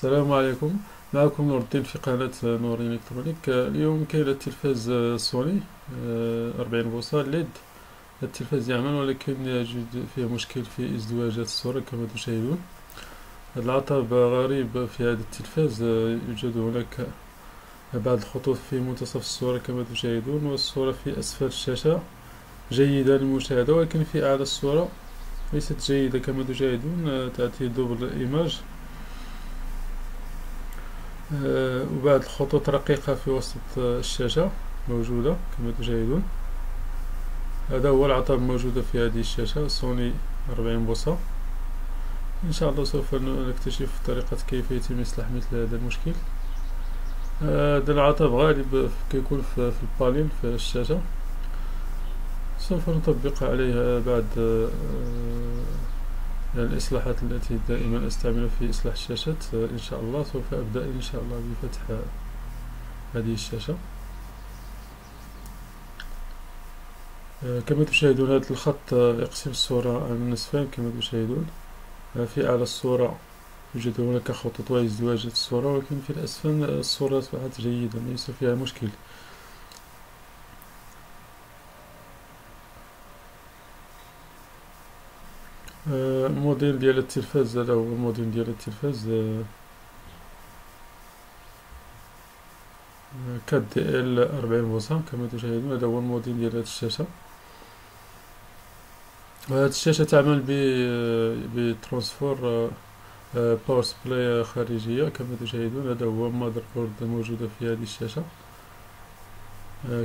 السلام عليكم. معكم نور الدين في قناة نور إلكترونيك. اليوم كاين التلفاز سوني أربعين بوصة ليد. التلفاز يعمل ولكن يوجد فيه مشكل في ازدواجات الصورة كما تشاهدون. العطب غريب في هذا التلفاز يوجد هناك بعض الخطوط في منتصف الصورة كما تشاهدون والصورة في أسفل الشاشة. جيدة للمشاهدة ولكن في أعلى الصورة ليست جيدة كما تشاهدون. تأتي دوبل إيماج آه، وبعض الخطوط رقيقة في وسط الشاشة موجودة كما تشاهدون هذا هو العطب موجودة في هذه الشاشة سوني أربعين بوصة. إن شاء الله سوف نكتشف طريقة كيف يتم إصلاح مثل هذا المشكل. هذا العطب غالب كيكون في البالين في الشاشة. سوف نطبق عليها آه، الإصلاحات التي دائما أستعملها في إصلاح الشاشات إن شاء الله سوف أبدأ إن شاء الله بفتح هذه الشاشة. كما تشاهدون هذا الخط يقسم الصورة على نصفين كما تشاهدون. في أعلى الصورة يوجد هناك خطوط وازدواجات الصورة ولكن في الأسفل الصورة أصبحت جيدة ليس فيها مشكل. الموديل ديال التلفاز هذا هو الموديل ديال التلفاز KDL أربعين بوصة كما تشاهدون هذا هو الموديل ديال هاد الشاشة هاد الشاشة تعمل ب ب transfo power supply خارجية كما تشاهدون هذا هو motherboard موجودة في هذه الشاشة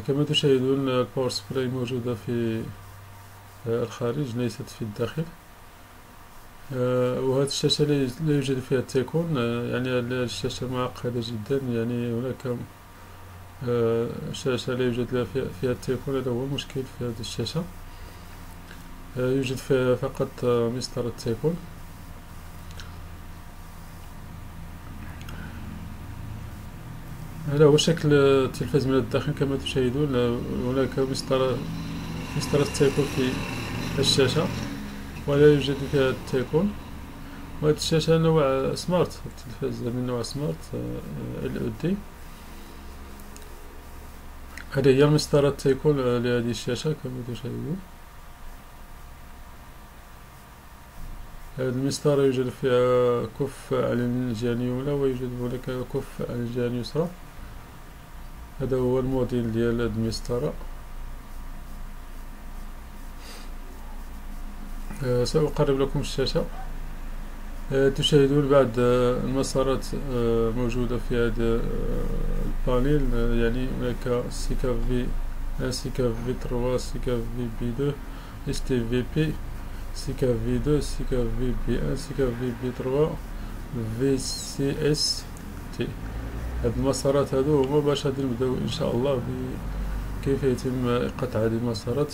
كما تشاهدون ال power supply موجودة في الخارج ليست في الداخل وهذه الشاشة لا يوجد فيها التيكون آه، يعني الشاشة معقدة جدا يعني هناك آه، شاشة لا يوجد فيها التيكون هذا هو مشكل في هذه الشاشة. يوجد فيها فقط مسطرة التيكون هذا هو شكل التلفاز من الداخل كما تشاهدون هناك مسطرة مسطرة التيكون في الشاشة. ولا يوجد فيها التيكون وهذه الشاشة نوع سمارت التلفاز من نوع سمارت ال دي هذه هي مسطرة التيكون لهذه الشاشة كما تشاهدون هذه المسطرة يوجد فيها كف على الجهة اليمنى ويوجد هناك كف على الجهة اليسرى. هذا هو الموديل ديال هذه المسطرة. سأقرب لكم الشاشة. آه، تشاهدون بعض آه، المسارات موجودة في هذا البانيل. يعني هناك سيكا في سيكا في تروا سيكا في بي دو اس تي في بي سيكا في دو سيكا في بي إن سيكا في بي تروا VCST. هاد المسارات هادو هما باش غادي نبداو إن شاء الله كيف يتم قطع هذه المسارات.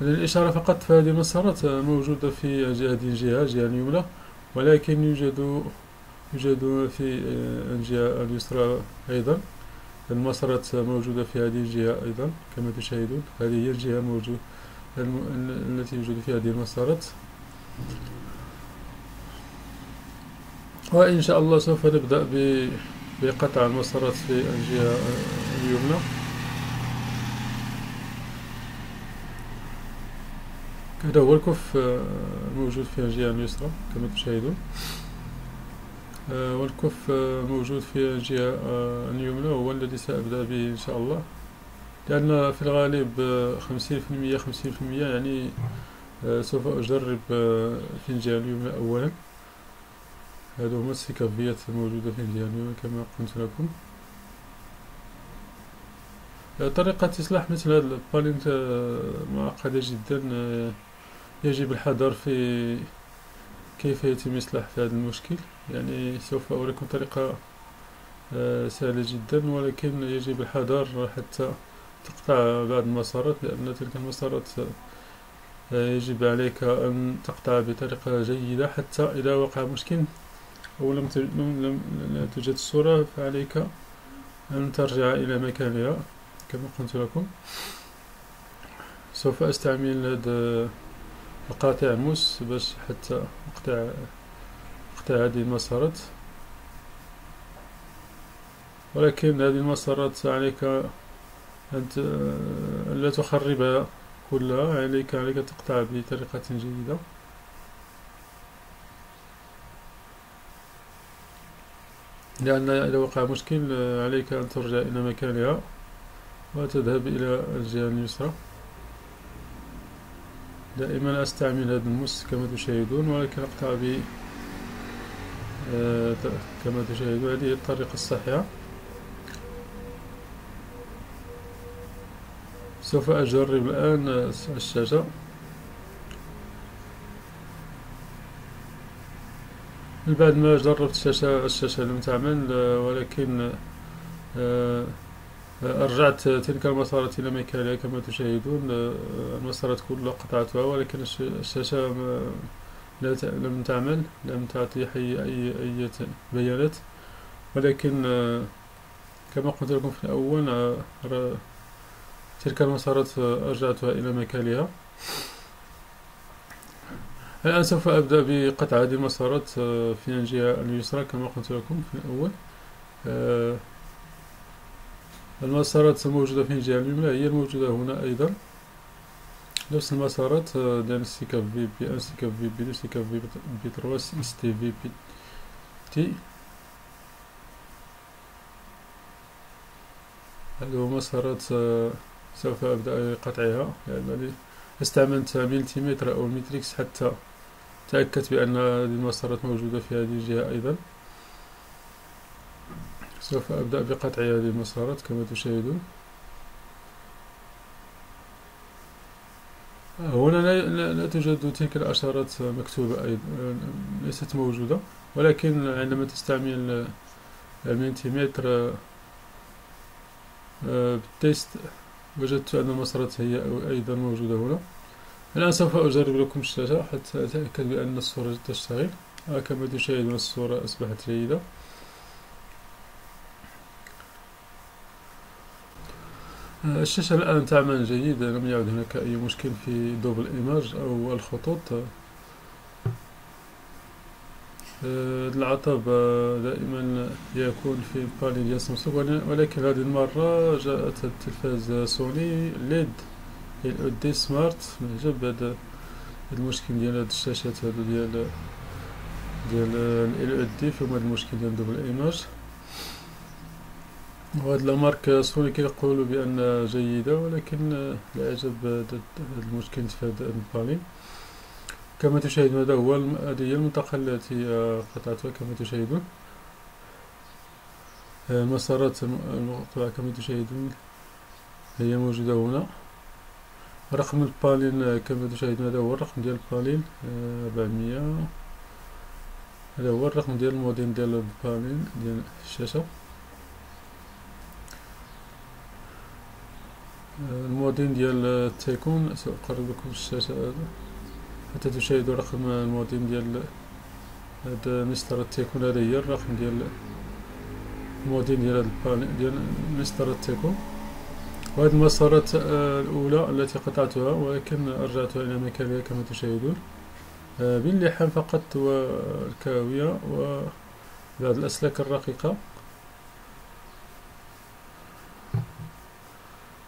الإشارة فقط في هذه المسارات موجودة في هذه الجهة الجهة اليمنى ولكن يوجد يوجد في الجهة اليسرى أيضا. المسارات موجودة في هذه الجهة أيضا كما تشاهدون. هذه هي الجهة الموجودة التي يوجد فيها هذه المسارات. وإن شاء الله سوف نبدأ بقطع المسارات في الجهة اليمنى. هذا هو الكف الموجود في الجهة اليسرى كما تشاهدون. والكف موجود في الجهة اليمنى هو الذي سأبدأ به إن شاء الله. لأن في الغالب خمسين في المية خمسين في المية يعني سوف أجرب في الجهة اليمنى أولا. هذا هما السكافيات الموجودة في الجهة اليمنى كما قلت لكم. طريقة إصلاح مثل هذا البالينت معقدة جدا يجب الحذر في كيف يتم إصلاح هذا المشكل. يعني سوف أوريكم طريقة آه، سهلة جدا ولكن يجب الحذر حتى تقطع بعض المسارات لأن تلك المسارات آه، يجب عليك أن تقطع بطريقة جيدة حتى إذا وقع مشكل أو لم لم توجد الصورة فعليك أن ترجع إلى مكانها كما قلت لكم. سوف أستعمل هذا القاطع موس باش حتى أقطع أقطع هذه المسارات ولكن هذه المسارات عليك أن لا تخربها كلها عليك عليك تقطع بطريقة جيدة. لأن إذا وقع مشكل عليك أن ترجع إلى مكانها وتذهب إلى الجهة اليسرى. دائما أستعمل هذا المس كما تشاهدون ولكن أقطع ب آه، كما تشاهدون هذه الطريقة الصحيحة. سوف أجرب الآن الشاشة. من بعد ما جربت الشاشة الشاشة لم تعمل ولكن رجعت تلك المسارات إلى مكانها كما تشاهدون. المسارات كلها قطعتها ولكن الشاشة لم تعمل لم تعطي أي أي بيانات. ولكن كما قلت لكم في الأول تلك المسارات أرجعتها إلى مكانها. الآن سوف أبدأ بقطع هذه المسارات في الجهة اليسرى كما قلت لكم في الأول. المسارات الموجودة في الجهة اليمنى هي الموجودة هنا أيضا. نفس المسارات ديال سي كاف في بي ان سي كاف في بي دو سي كاف في بي تروا سي تي في بي تي. هذو مسارات سوف أبدأ بقطعها لأنني استعملت ملتيمتر أو متريكس حتى تأكدت بأن هذه المسارات موجودة في هذه الجهة أيضا. سوف أبدأ بقطع هذه المسارات كما تشاهدون. هنا لا توجد تلك الأشارات مكتوبة أيضا ليست موجودة ولكن عندما تستعمل المنتيمتر آه، بالتيست وجدت أن المسارات هي أيضا موجودة هنا. الآن سوف أجرب لكم الشاشة حتى أتأكد بأن الصورة تشتغل. آه، كما تشاهدون الصورة أصبحت جيدة. الشاشة الآن تعمل جيد لم يعد هناك أي مشكل في double image أو الخطوط. آه، العطب دائما يكون في panel ديال سامسونج ولكن هذه المرة جاءت التلفاز سوني LED LED smart. نعجب هذا المشكل ديال هاد الشاشات هادو ديال ديال LED فيهم هاد المشكل ديال double image وهاد لامارك سوني كيقولوا بأن جيدة ولكن لا هذا المشكل في هذا البالين كما تشاهدون هذا هو هذه هي المنطقة التي قطعتها كما تشاهدون. المسارات المقطوعة كما تشاهدون هي موجودة هنا. رقم البالين كما تشاهدون هذا هو الرقم ديال البالين أربعمية. هذا هو الرقم ديال الموديل ديال البالين ديال الشاشة. المودين ديال التيكون سأقرب لكم الشاشة هذا حتى تشاهدوا رقم المودين ديال هذا مسطرة التيكون هذا هي الرقم ديال المودين ديال هذا البانل ديال مسطرة التيكون. وهذه المسارات الأولى التي قطعتها ولكن أرجعتها إلى مكانها كما تشاهدون. باللحام فقط والكاوية وبعض الأسلاك الرقيقة.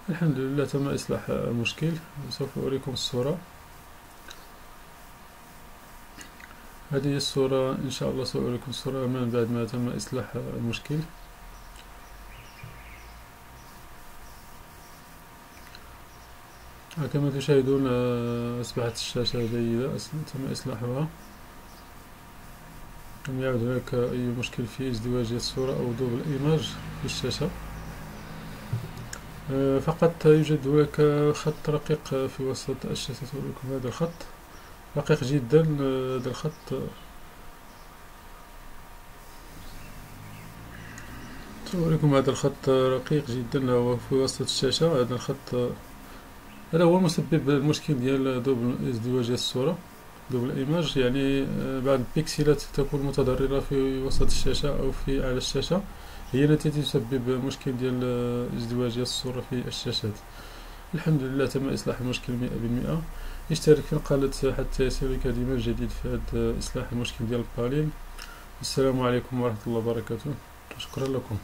الحمد لله تم إصلاح المشكل. سوف أريكم الصورة. هذه الصورة إن شاء الله سأريكم الصورة من بعد ما تم إصلاح المشكل. كما تشاهدون أصبحت الشاشة جيدة تم إصلاحها. لم يعد هناك أي مشكل في ازدواجية الصورة أو دوبل إيماج في الشاشة. فقط يوجد هناك خط رقيق في وسط الشاشة سأريكم هذا الخط. رقيق جدا آه، هذا الخط. سأريكم هذا الخط رقيق جدا هو في وسط الشاشة هذا الخط. هذا هو مسبب المشكل ديال double ازدواجية الصورة double image يعني آه، بعض البيكسلات تكون متضررة في وسط الشاشة أو في أعلى الشاشة. هي التي تسبب مشكل ديال ازدواجية الصورة في الشاشات. الحمد لله تم إصلاح المشكل مئة بالمئة. اشترك في القناة حتى يصلك ديما الجديد في هذا إصلاح المشكل ديال البالين السلام عليكم ورحمة الله وبركاته. شكرا لكم.